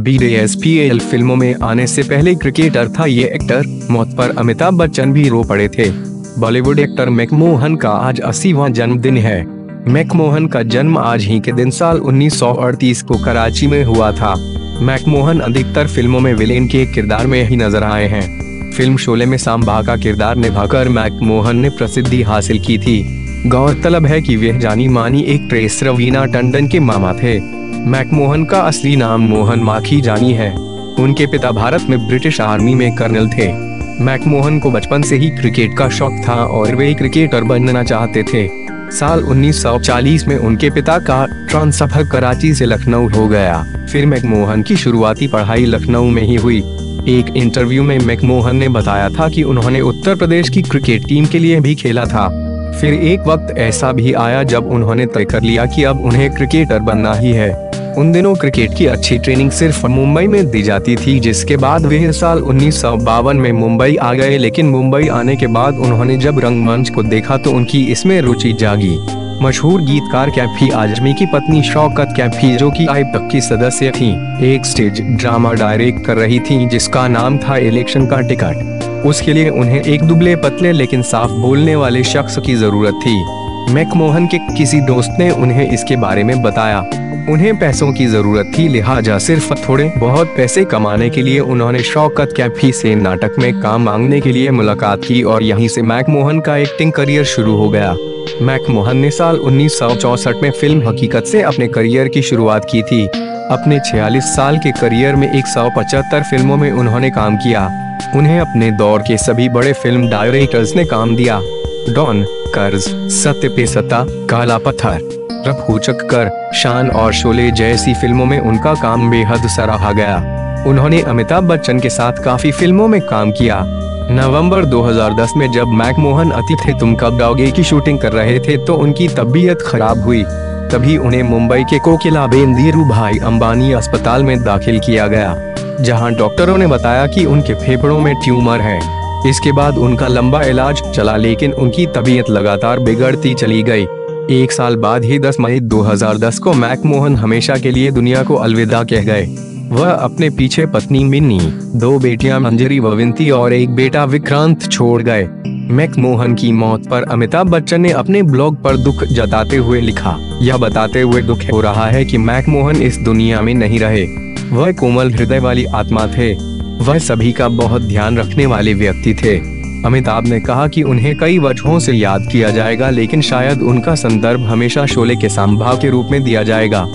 B फ़िल्मों में आने से पहले क्रिकेटर था ये एक्टर मौत पर अमिताभ बच्चन भी रो पड़े थे। बॉलीवुड एक्टर मैकमोहन का आज अस्सीवा जन्मदिन है। मैकमोहन का जन्म आज ही के दिन साल 1938 को कराची में हुआ था। मैकमोहन अधिकतर फ़िल्मों में विलेन के किरदार में ही नज़र आए हैं। फ़िल्म शोले में सांबा का किरदार निभाकर मैकमोहन ने प्रसिद्धि हासिल की थी। गौरतलब है कि वह जानी मानी एक ट्रेस रवीना टंडन के मामा थे। मैकमोहन का असली नाम मोहन माखी जानी है। उनके पिता भारत में ब्रिटिश आर्मी में कर्नल थे। मैकमोहन को बचपन से ही क्रिकेट का शौक था और वे क्रिकेटर बनना चाहते थे। साल 1940 में उनके पिता का ट्रांसफ़र कराची से लखनऊ हो गया। फिर मैकमोहन की शुरुआती पढ़ाई लखनऊ में ही हुई। एक इंटरव्यू में मैकमोहन ने बताया था कि उन्होंने उत्तर प्रदेश की क्रिकेट टीम के लिए भी खेला था। फिर एक वक्त ऐसा भी आया जब उन्होंने तय कर लिया कि अब उन्हें क्रिकेटर बनना ही है। उन दिनों क्रिकेट की अच्छी ट्रेनिंग सिर्फ़ मुंबई में दी जाती थी, जिसके बाद वे साल उन्नीस सौ बावन में मुंबई आ गए। लेकिन मुंबई आने के बाद उन्होंने जब रंगमंच को देखा तो उनकी इसमें रुचि जागी। मशहूर गीतकार कैफी आजमी की पत्नी शौकत कैफी, जो कि आई तक की सदस्य थी, एक स्टेज ड्रामा डायरेक्ट कर रही थी, जिसका नाम था इलेक्शन का टिकट। उसके लिए उन्हें एक दुबले पतले लेकिन साफ़ बोलने वाले शख्स की ज़रूरत थी। मैकमोहन के किसी दोस्त ने उन्हें इसके बारे में बताया। उन्हें पैसों की ज़रूरत थी, लिहाजा सिर्फ़ थोड़े बहुत पैसे कमाने के लिए उन्होंने शौकत कैफी से नाटक में काम मांगने के लिए मुलाकात की और यहीं से मैकमोहन का एक्टिंग करियर शुरू हो गया। मैकमोहन ने साल उन्नीस में फ़िल्म हकीकत से अपने करियर की शुरुआत की थी। अपने 46 साल के करियर में 175 फ़िल्मों में उन्होंने काम किया। उन्हें अपने दौर के सभी बड़े फ़िल्म डायरेक्टर्स ने काम दिया। डॉन कर्ज, सत्य पे सत्ता, काला पत्थर। रफू चक्कर शान और शोले जैसी फ़िल्मों में उनका काम बेहद सराहा गया। उन्होंने अमिताभ बच्चन के साथ काफ़ी फ़िल्मों में काम किया। नवंबर 2010 में जब मैकमोहन अतिथि तुम कब गाओगे की शूटिंग कर रहे थे तो उनकी तबीयत खराब हुई। तभी उन्हें मुंबई के कोकिला बेन धीरू भाई अंबानी अस्पताल में दाखिल किया गया, जहाँ डॉक्टरों ने बताया कि उनके फेफड़ों में ट्यूमर है। इसके बाद उनका लंबा इलाज चला, लेकिन उनकी तबीयत लगातार बिगड़ती चली गई। एक साल बाद ही 10 मई 2010 को मैकमोहन हमेशा के लिए दुनिया को अलविदा कह गए। वह अपने पीछे पत्नी मिन्नी, दो बेटियाँ मंजरी वविंती और एक बेटा विक्रांत छोड़ गए। मैकमोहन की मौत पर अमिताभ बच्चन ने अपने ब्लॉग पर दुख जताते हुए लिखा। यह बताते हुए दुख हो रहा है कि मैकमोहन इस दुनिया में नहीं रहे। वह कोमल हृदय वाली आत्मा थे। वह सभी का बहुत ध्यान रखने वाले व्यक्ति थे। अमिताभ ने कहा कि उन्हें कई वजहों से याद किया जाएगा, लेकिन शायद उनका संदर्भ हमेशा शोले के संभाव के रूप में दिया जाएगा।